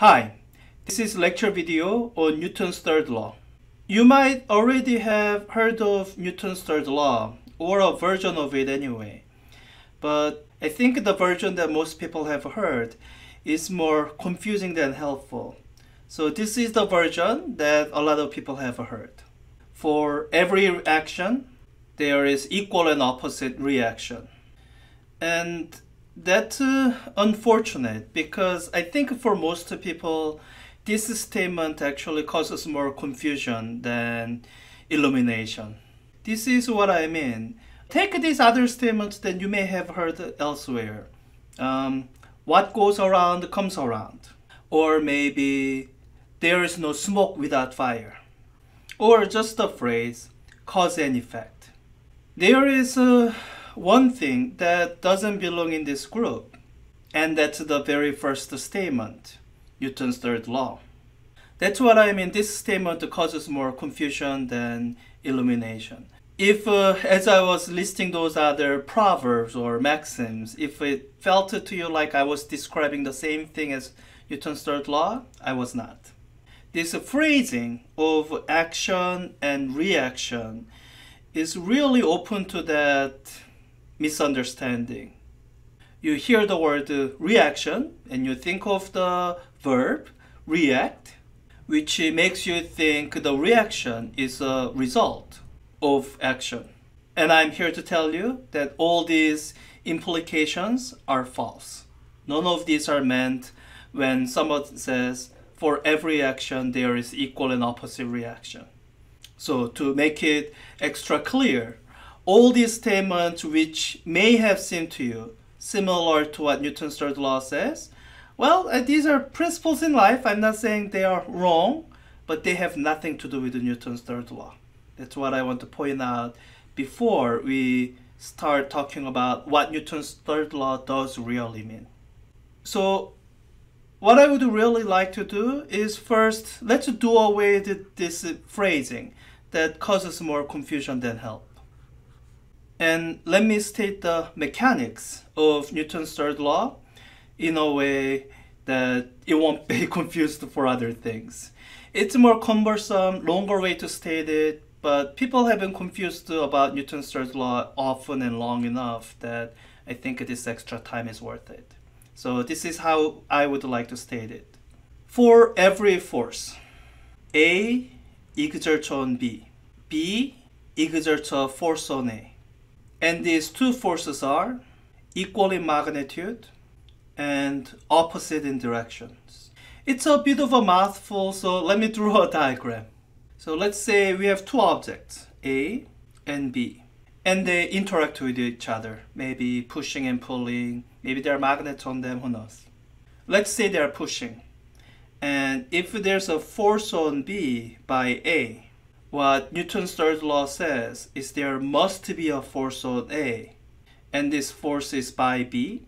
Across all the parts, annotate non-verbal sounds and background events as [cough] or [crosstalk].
Hi, this is lecture video on Newton's third law. You might already have heard of Newton's third law, or a version of it anyway. But I think the version that most people have heard is more confusing than helpful. So this is the version that a lot of people have heard. For every action, there is equal and opposite reaction. And that's uh, unfortunate because I think for most people, this statement actually causes more confusion than illumination. This is what I mean. Take these other statements that you may have heard elsewhere. Um, what goes around comes around. Or maybe there is no smoke without fire. Or just the phrase cause and effect. There is uh, one thing that doesn't belong in this group, and that's the very first statement, Newton's third law. That's what I mean. This statement causes more confusion than illumination. If, uh, as I was listing those other proverbs or maxims, if it felt to you like I was describing the same thing as Newton's third law, I was not. This phrasing of action and reaction is really open to that misunderstanding. You hear the word uh, reaction and you think of the verb react, which makes you think the reaction is a result of action. And I'm here to tell you that all these implications are false. None of these are meant when someone says, for every action there is equal and opposite reaction. So to make it extra clear, all these statements which may have seemed to you similar to what Newton's third law says, well, uh, these are principles in life. I'm not saying they are wrong, but they have nothing to do with Newton's third law. That's what I want to point out before we start talking about what Newton's third law does really mean. So what I would really like to do is first, let's do away with this phrasing that causes more confusion than help. And let me state the mechanics of Newton's third law in a way that it won't [laughs] be confused for other things. It's more cumbersome, longer way to state it, but people have been confused about Newton's third law often and long enough that I think this extra time is worth it. So this is how I would like to state it. For every force, A exerts on B, B exerts a force on A. And these two forces are equal in magnitude and opposite in directions. It's a bit of a mouthful, so let me draw a diagram. So let's say we have two objects, A and B, and they interact with each other, maybe pushing and pulling, maybe there are magnets on them, who knows. Let's say they are pushing. And if there's a force on B by A, what Newton's third law says is there must be a force on A, and this force is by B,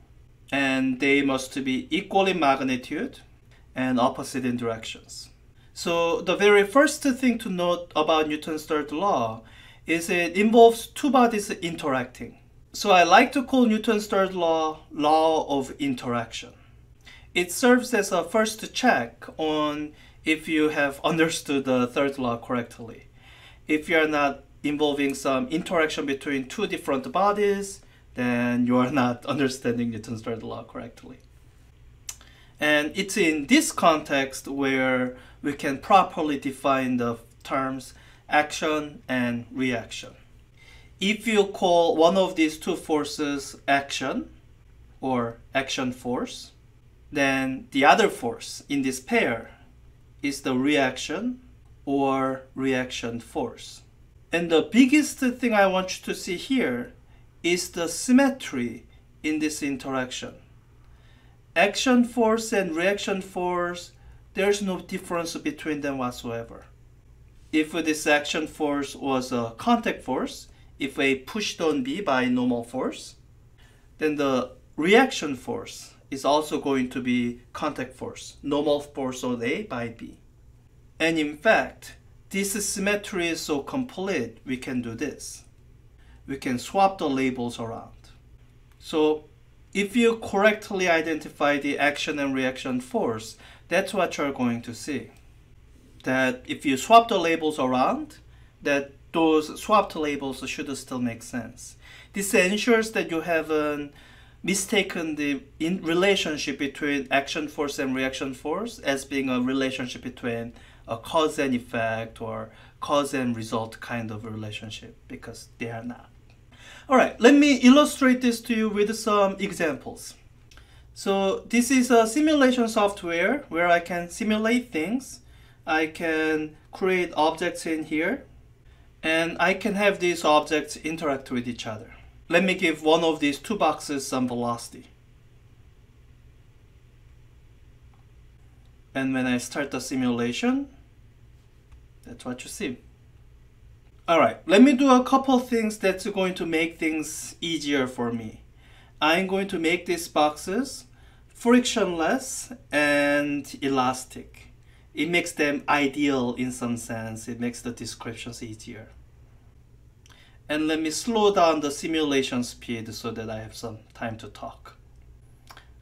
and they must be equal in magnitude and opposite in directions. So the very first thing to note about Newton's third law is it involves two bodies interacting. So I like to call Newton's third law law of interaction. It serves as a first check on if you have understood the third law correctly if you're not involving some interaction between two different bodies, then you are not [laughs] understanding Newton's third law correctly. And it's in this context where we can properly define the terms action and reaction. If you call one of these two forces action or action force, then the other force in this pair is the reaction or reaction force. And the biggest thing I want you to see here is the symmetry in this interaction. Action force and reaction force, there's no difference between them whatsoever. If this action force was a contact force, if A pushed on B by normal force, then the reaction force is also going to be contact force, normal force on A by B. And in fact, this symmetry is so complete, we can do this. We can swap the labels around. So if you correctly identify the action and reaction force, that's what you're going to see. That if you swap the labels around, that those swapped labels should still make sense. This ensures that you haven't mistaken the in relationship between action force and reaction force as being a relationship between a cause and effect or cause and result kind of relationship because they are not. All right, let me illustrate this to you with some examples. So this is a simulation software where I can simulate things. I can create objects in here and I can have these objects interact with each other. Let me give one of these two boxes some velocity. And when I start the simulation, that's what you see. Alright, let me do a couple things that's going to make things easier for me. I'm going to make these boxes frictionless and elastic. It makes them ideal in some sense. It makes the descriptions easier. And let me slow down the simulation speed so that I have some time to talk.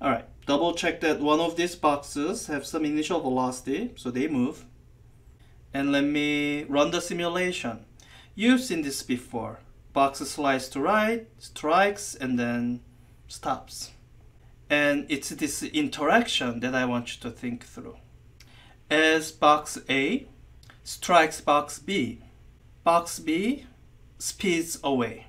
Alright, double check that one of these boxes have some initial velocity, so they move. And let me run the simulation. You've seen this before. Box slides to right, strikes, and then stops. And it's this interaction that I want you to think through. As box A strikes box B, box B speeds away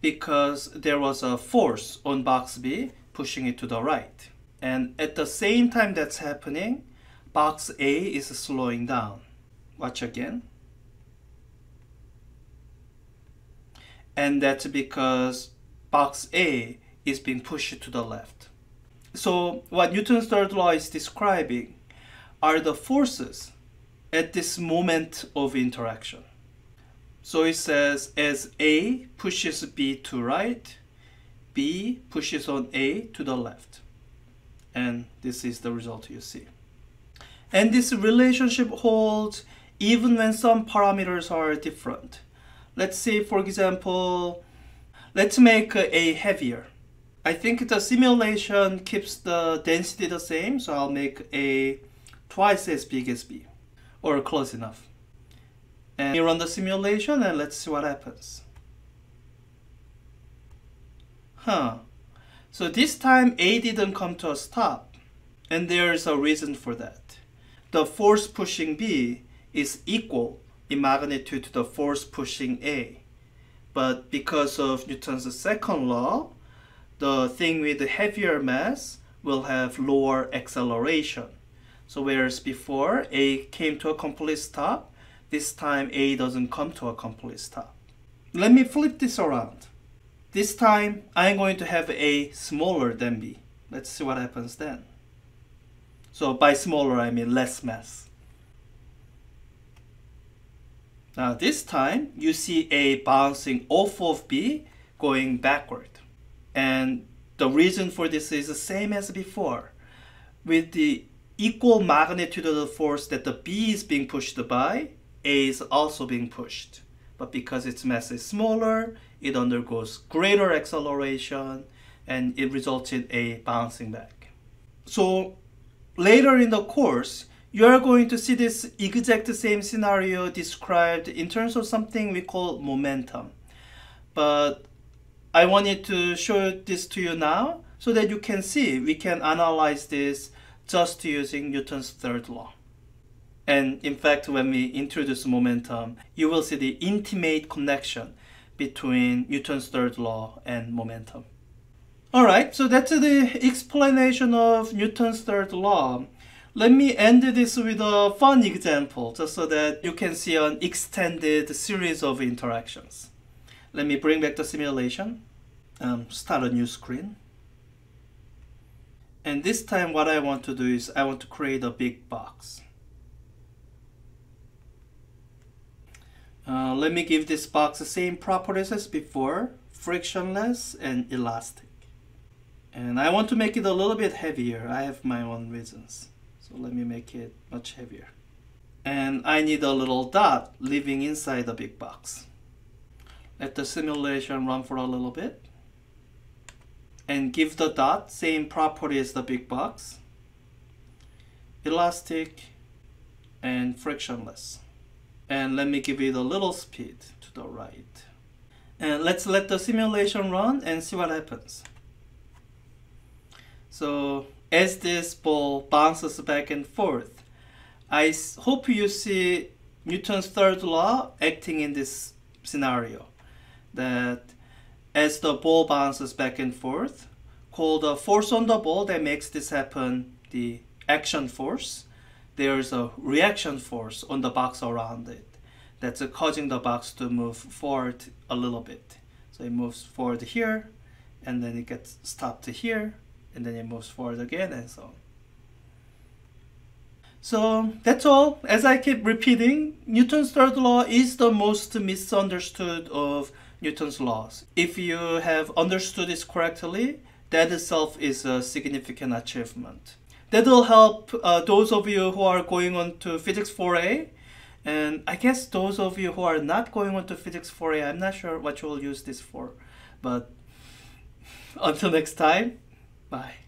because there was a force on box B pushing it to the right. And at the same time that's happening, box A is slowing down. Watch again. And that's because box A is being pushed to the left. So what Newton's third law is describing are the forces at this moment of interaction. So it says as A pushes B to right, B pushes on A to the left. And this is the result you see. And this relationship holds even when some parameters are different. Let's say, for example, let's make A heavier. I think the simulation keeps the density the same, so I'll make A twice as big as B, or close enough. And run the simulation and let's see what happens. Huh. So this time A didn't come to a stop. And there's a reason for that. The force pushing B is equal in magnitude to the force pushing A. But because of Newton's second law, the thing with the heavier mass will have lower acceleration. So whereas before A came to a complete stop, this time A doesn't come to a complete stop. Let me flip this around. This time I'm going to have A smaller than B. Let's see what happens then. So by smaller I mean less mass. Now this time you see A bouncing off of B going backward. And the reason for this is the same as before. With the equal magnitude of the force that the B is being pushed by, is also being pushed. But because its mass is smaller, it undergoes greater acceleration and it results in A bouncing back. So later in the course, you are going to see this exact same scenario described in terms of something we call momentum. But I wanted to show this to you now so that you can see we can analyze this just using Newton's third law. And in fact, when we introduce momentum, you will see the intimate connection between Newton's third law and momentum. All right, so that's the explanation of Newton's third law. Let me end this with a fun example, just so that you can see an extended series of interactions. Let me bring back the simulation, um, start a new screen. And this time what I want to do is I want to create a big box. Uh, let me give this box the same properties as before, frictionless and elastic. And I want to make it a little bit heavier. I have my own reasons. So let me make it much heavier. And I need a little dot living inside the big box. Let the simulation run for a little bit. And give the dot same property as the big box. elastic, and frictionless. And let me give it a little speed to the right. And let's let the simulation run and see what happens. So as this ball bounces back and forth, I hope you see Newton's third law acting in this scenario. That as the ball bounces back and forth, called the force on the ball that makes this happen, the action force, there's a reaction force on the box around it that's causing the box to move forward a little bit. So it moves forward here, and then it gets stopped to here, and then it moves forward again, and so on. So that's all. As I keep repeating, Newton's third law is the most misunderstood of Newton's laws. If you have understood this correctly, that itself is a significant achievement. That will help uh, those of you who are going on to Physics 4A, and I guess those of you who are not going on to Physics 4A, I'm not sure what you will use this for. But until next time, bye.